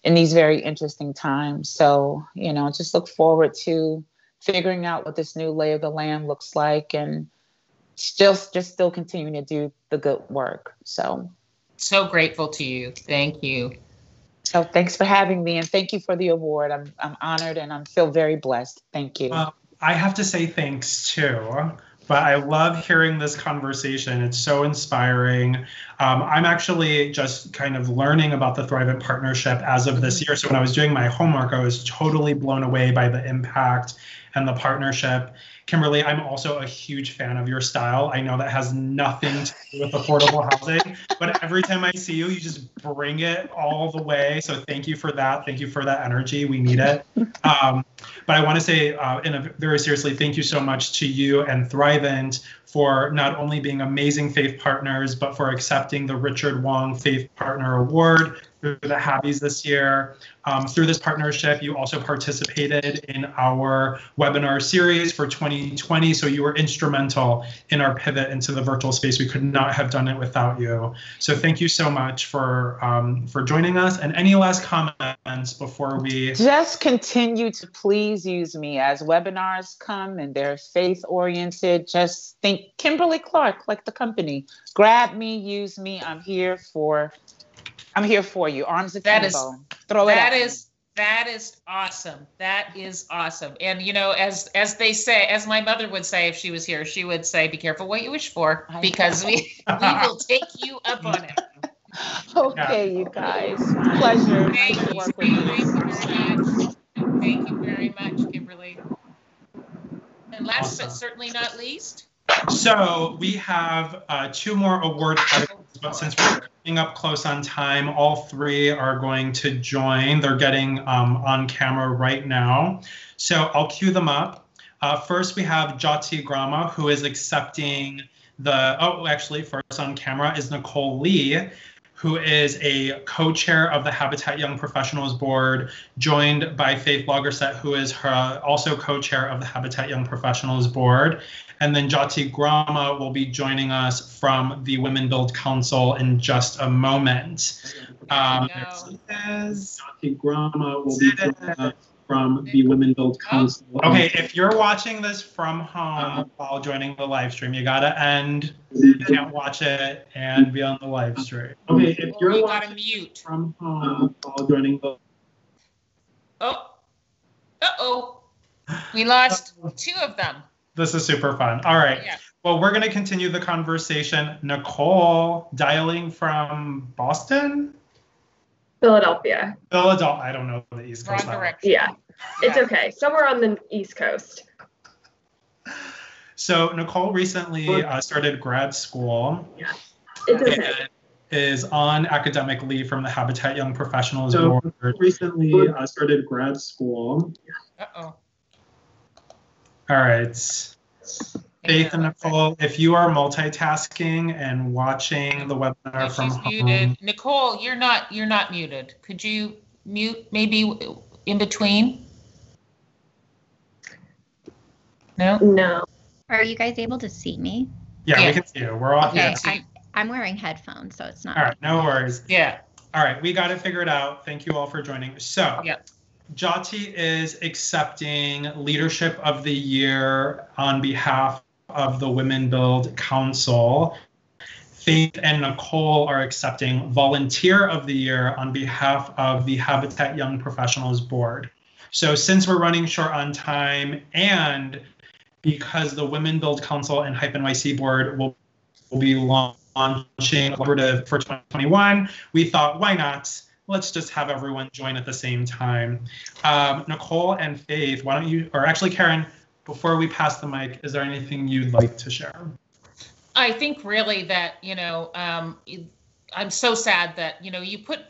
in these very interesting times. So you know, just look forward to figuring out what this new lay of the land looks like and still just still continuing to do the good work. So so grateful to you. Thank you. so thanks for having me and thank you for the award. I'm, I'm honored and i am feel very blessed. Thank you. Well, i have to say thanks too but I love hearing this conversation. It's so inspiring. Um, I'm actually just kind of learning about the Thrivent partnership as of this year. So when I was doing my homework, I was totally blown away by the impact and the partnership. Kimberly, I'm also a huge fan of your style. I know that has nothing to do with affordable housing, but every time I see you, you just bring it all the way. So thank you for that. Thank you for that energy. We need it. Um, but I want to say, uh, in a very seriously, thank you so much to you and Thrivent for not only being amazing faith partners, but for accepting the Richard Wong Faith Partner Award through the Habbies this year. Um, through this partnership, you also participated in our webinar series for 2020. So you were instrumental in our pivot into the virtual space. We could not have done it without you. So thank you so much for um, for joining us. And any last comments before we just continue to please use me as webinars come and they're faith oriented. Just think Kimberly Clark, like the company. Grab me, use me. I'm here for I'm here for you. Arms akimbo. That is, Throw it. That is that is awesome. That is awesome. And you know, as as they say, as my mother would say if she was here, she would say, "Be careful what you wish for, because we *laughs* we will take you up on it." Okay, you guys. Pleasure. Thank you. Thank you very much. Thank you very much, Kimberly. And last awesome. but certainly not least. So we have uh, two more award but since we're coming up close on time, all three are going to join. They're getting um, on camera right now. So I'll cue them up. Uh, first, we have Jyoti Grama, who is accepting the, oh, actually, first on camera is Nicolle Lee, who is a co-chair of the Habitat Young Professionals Board, joined by Faith Logerstedt, who is her also co-chair of the Habitat Young Professionals Board. And then Jyoti Grama will be joining us from the Women Build Council in just a moment. Um, Jyoti Grama will be joining us from the Women Build Council. Okay, if you're watching this from home while joining the live stream, you gotta end. You can't watch it and be on the live stream. Okay, if you're you watching mute. from home while joining the. Oh, uh oh, we lost two of them. This is super fun. All right. Yeah. Well, we're going to continue the conversation. Nicolle, dialing from Boston? Philadelphia. Philadelphia. I don't know the East Coast. Wrong direction. Yeah. It's okay. Somewhere on the East Coast. So Nicolle recently uh, started grad school Yeah. It's okay. is on academic leave from the Habitat Young Professionals So Board. recently uh, started grad school. Uh-oh. All right. Faith and Nicolle, if you are multitasking and watching the webinar She's from home, muted. Nicolle, you're not, you're not muted. Could you mute maybe in between? No? No. Are you guys able to see me? yeah, Yeah. we can see you. We're all Okay, here. I'm, I'm wearing headphones, so it's not. All right, no worries. Yeah. All right, we got to figure it figured out. Thank you all for joining. So, Yeah. Jyoti is accepting Leadership of the Year on behalf of the Women Build Council. Faith and Nicolle are accepting Volunteer of the Year on behalf of the Habitat Young Professionals Board. So, since we're running short on time and because the Women Build Council and Hype NYC Board will, will be launching collaborative for 2021, we thought, why not? Let's just have everyone join at the same time. Um, Nicolle and Faith, why don't you, or actually, Karen, before we pass the mic, is there anything you'd like to share? I think really that, you know, um, I'm so sad that, you know, you put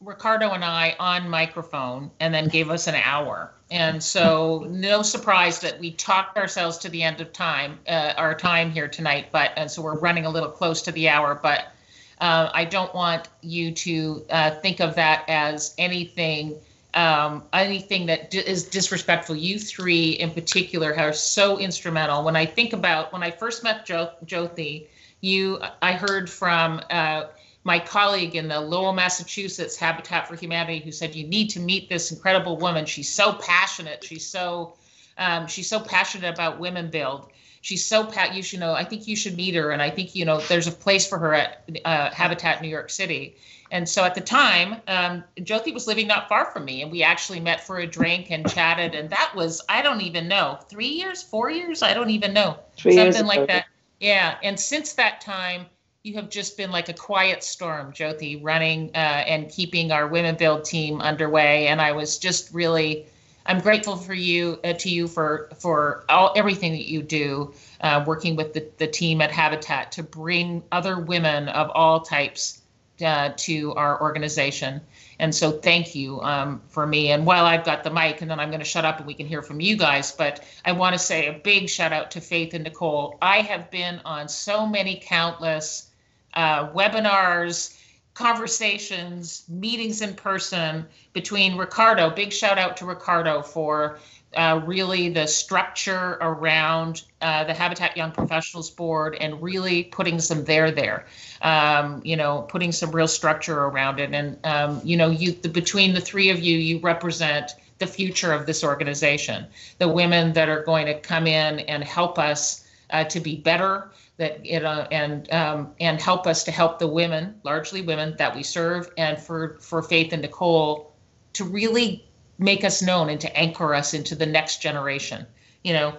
Ricardo and I on microphone and then gave us an hour. And so no surprise that we talked ourselves to the end of time, uh, our time here tonight, but, and so we're running a little close to the hour, but uh, I don't want you to uh, think of that as anything um, anything that di- is disrespectful. You three in particular are so instrumental. When I think about when I first met jo- Jyothi, you I heard from uh, my colleague in the Lowell, Massachusetts Habitat for Humanity, who said you need to meet this incredible woman. She's so passionate. She's so um, she's so passionate about women build. She's so pat. You should know. I think you should meet her, and I think you know there's a place for her at uh, Habitat New York City. And so at the time, um, Jyothi was living not far from me, and we actually met for a drink and chatted. And that was I don't even know three years, four years, I don't even know Three years something like ago. that. Yeah. And since that time, you have just been like a quiet storm, Jyothi, running uh, and keeping our Women Build team underway. And I was just really, I'm grateful for you, uh, to you for for all everything that you do, uh, working with the, the team at Habitat to bring other women of all types uh, to our organization. And so thank you um, for me. And while I've got the mic, and then I'm going to shut up and we can hear from you guys, but I want to say a big shout out to Faith and Nicolle. I have been on so many countless uh, webinars, conversations, meetings in person between Ricardo. Big shout out to Ricardo for uh, really the structure around uh, the Habitat Young Professionals Board and really putting some there there. Um, you know, putting some real structure around it. And um, you know, you the, between the three of you, you represent the future of this organization. The women that are going to come in and help us uh, to be better. That you know, and um, and help us to help the women, largely women that we serve, and for for Faith and Nicolle to really make us known and to anchor us into the next generation, you know,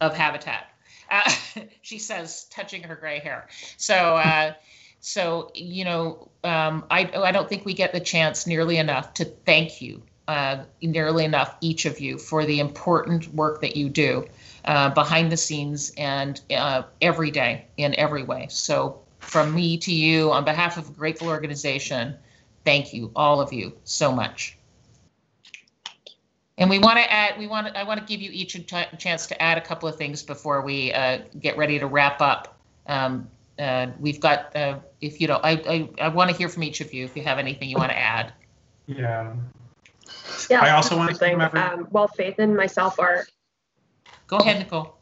of habitat. Uh, *laughs* she says, touching her gray hair. So, uh, so you know, um, I I don't think we get the chance nearly enough to thank you, uh, nearly enough each of you for the important work that you do uh, behind the scenes and uh, every day in every way. So, from me to you, on behalf of a grateful organization, thank you, all of you, so much. And we want to add, we want, I want to give you each a chance to add a couple of things before we uh, get ready to wrap up. Um, uh, we've got, uh, if you don't, I, I, I want to hear from each of you if you have anything you want to add. Yeah. Yeah. I also want to something. remember- Um, while Faith and myself are. Go ahead, Nicolle.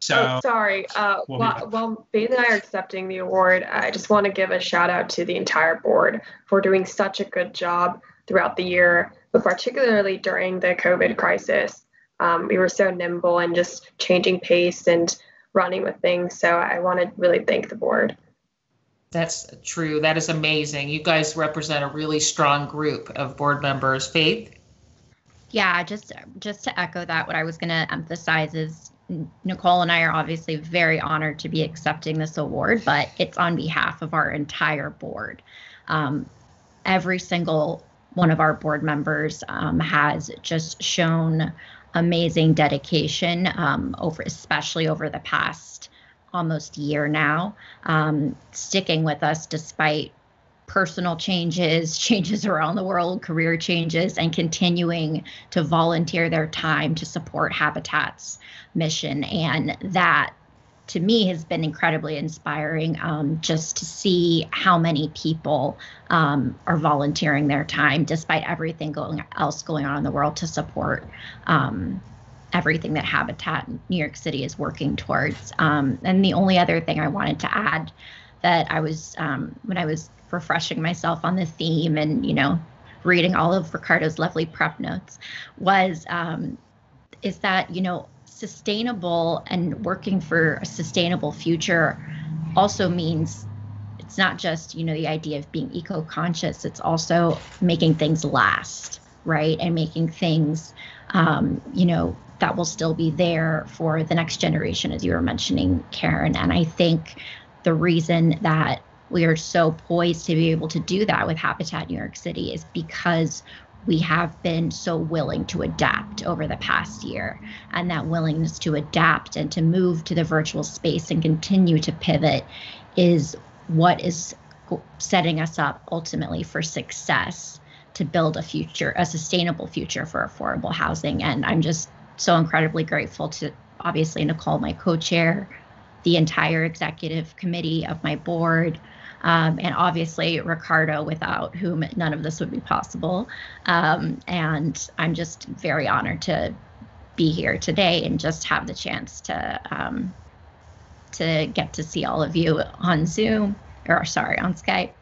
So, oh, sorry. Uh, We'll be while, back. while Faith and I are accepting the award, I just want to give a shout out to the entire board for doing such a good job throughout the year, but particularly during the COVID crisis. Um, we were so nimble and just changing pace and running with things. So I want to really thank the board. That's true. That is amazing. You guys represent a really strong group of board members. Faith? Yeah, just just to echo that, what I was going to emphasize is Nicolle and I are obviously very honored to be accepting this award, but it's on behalf of our entire board. Um, every single one of our board members um, has just shown amazing dedication um, over, especially over the past almost year now, um, sticking with us despite personal changes, *laughs* changes around the world, career changes, and continuing to volunteer their time to support Habitat's mission. And that to me has been incredibly inspiring um, just to see how many people um, are volunteering their time despite everything going else going on in the world to support um, everything that habitat new york city is working towards. Um, and the only other thing i wanted to add that i was um, when i was refreshing myself on the theme and you know reading all of ricardo's lovely prep notes was um, is that you know sustainable and working for a sustainable future also means it's not just you know the idea of being eco-conscious it's also making things last right? And making things um, you know that will still be there for the next generation as you were mentioning karen and i think the reason that we are so poised to be able to do that with habitat new york city is because we have been so willing to adapt over the past year. And that willingness to adapt and to move to the virtual space and continue to pivot is what is setting us up ultimately for success to build a future, a sustainable future for affordable housing. And I'm just so incredibly grateful to obviously Nicolle, my co chair, the entire executive committee of my board, um, and obviously Ricardo, without whom none of this would be possible. Um, and I'm just very honored to be here today and just have the chance to um, to get to see all of you on Zoom or sorry on Skype,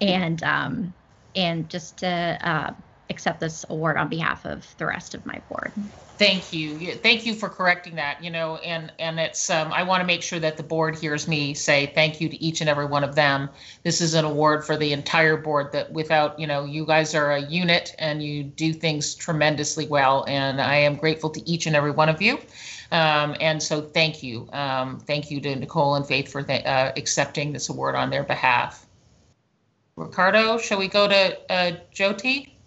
and um, and just to uh, accept this award on behalf of the rest of my board. Thank you. Thank you for correcting that. You know, and and it's um, I want to make sure that the board hears me say thank you to each and every one of them. This is an award for the entire board. That without you know, you guys are a unit and you do things tremendously well, and I am grateful to each and every one of you. Um, and so thank you. Um, thank you to Nicolle and Faith for th- uh, accepting this award on their behalf. Ricardo, shall we go to uh, Jyoti?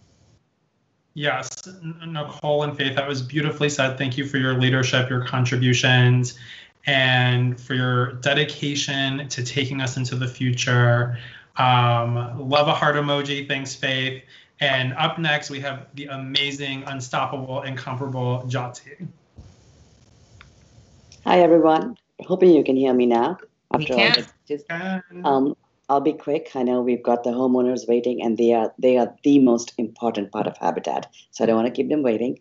Yes, Nicolle and Faith, that was beautifully said. Thank you for your leadership, your contributions, and for your dedication to taking us into the future. Um, love a heart emoji. Thanks, Faith. And up next, we have the amazing, unstoppable, incomparable Jyoti. Hi, everyone. Hoping you can hear me now. After we can. All, just, um, I'll be quick. I know we've got the homeowners waiting, and they are they are the most important part of Habitat. So I don't want to keep them waiting.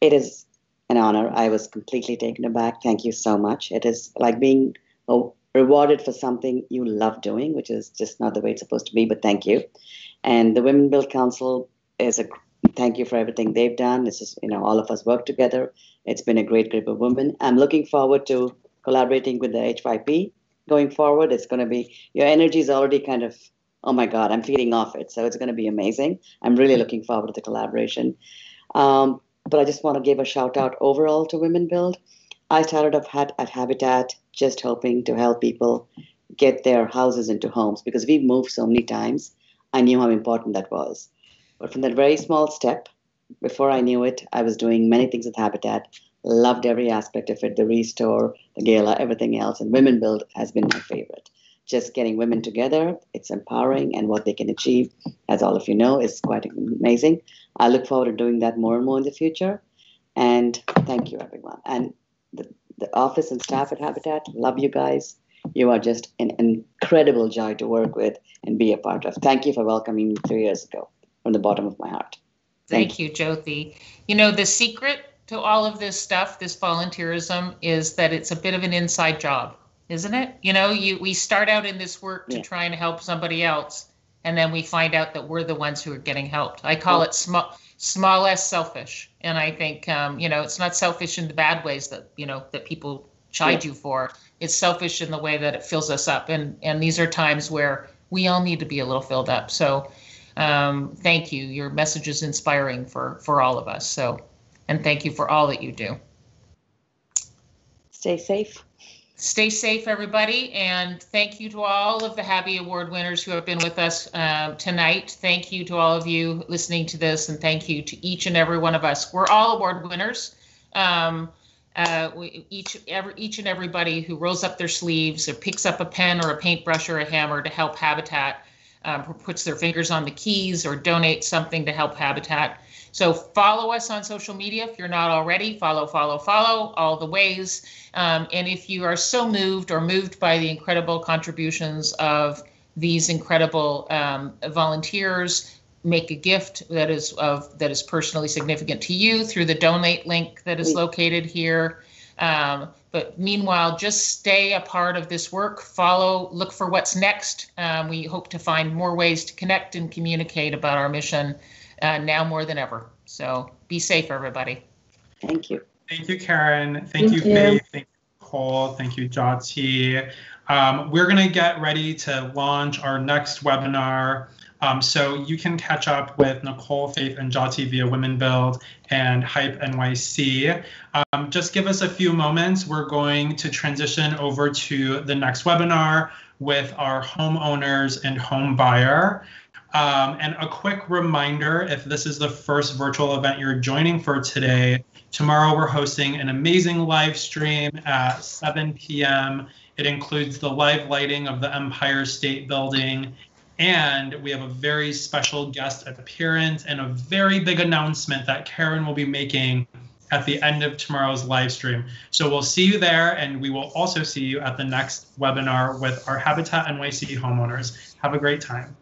It is an honor. I was completely taken aback. Thank you so much. It is like being oh, rewarded for something you love doing, which is just not the way it's supposed to be. But thank you. And the Women Build Council is a thank you for everything they've done. This is you know all of us work together. It's been a great group of women. I'm looking forward to collaborating with the HYP going forward. It's going to be your energy is already kind of oh my god, I'm feeding off it. So it's going to be amazing. I'm really looking forward to the collaboration. Um, but I just want to give a shout out overall to Women Build. I started off at, at Habitat just hoping to help people get their houses into homes because we've moved so many times. I knew how important that was. But from that very small step, before I knew it, I was doing many things with Habitat loved every aspect of it. The restore the gala everything else. And women build has been my favorite. Just getting women together it's empowering. And what they can achieve as all of you know is quite amazing. I look forward to doing that more and more in the future. And thank you everyone. And the, the office and staff at habitat love you guys. You are just an incredible joy to work with and be a part of. Thank you for welcoming me three years ago from the bottom of my heart. Thank, thank you jyoti. You know the secret to all of this stuff, this volunteerism, is that it's a bit of an inside job, isn't it? You know, you we start out in this work to yeah. try and help somebody else, and then we find out that we're the ones who are getting helped. I call it small small s selfish, and I think um, you know it's not selfish in the bad ways that you know that people chide yeah. you for. It's selfish in the way that it fills us up, and and these are times where we all need to be a little filled up. So. Um, thank you. Your message is inspiring for for all of us. So and thank you for all that you do. Stay safe. stay safe, everybody, and thank you to all of the Habby Award winners who have been with us uh, tonight. Thank you to all of you listening to this, and thank you to each and every one of us. We're all award winners. Um, uh, we, each every, each and everybody who rolls up their sleeves or picks up a pen or a paintbrush or a hammer to help Habitat, um, puts their fingers on the keys or donates something to help Habitat. So follow us on social media if you're not already. Follow, follow, follow all the ways. Um, and if you are so moved or moved by the incredible contributions of these incredible um, volunteers, make a gift that is of that is personally significant to you through the donate link that is located here. Um, but meanwhile, just stay a part of this work. Follow, look for what's next. Um, we hope to find more ways to connect and communicate about our mission uh, now more than ever. So be safe, everybody. Thank you. Thank you, Karen. Thank, Thank you, you. Faith. Thank you, Cole. Thank you, Jyoti. Um, we're going to get ready to launch our next webinar. Um, so you can catch up with Nicolle, Faith, and Jyoti via Women Build and HYP NYC. Um, just give us a few moments. We're going to transition over to the next webinar with our homeowners and home buyer. Um, and a quick reminder, if this is the first virtual event you're joining for today, tomorrow we're hosting an amazing live stream at 7 p.m. It includes the live lighting of the Empire State Building, and we have a very special guest appearance and a very big announcement that Karen will be making at the end of tomorrow's live stream. So we'll see you there, and we will also see you at the next webinar with our Habitat NYC homeowners. Have a great time.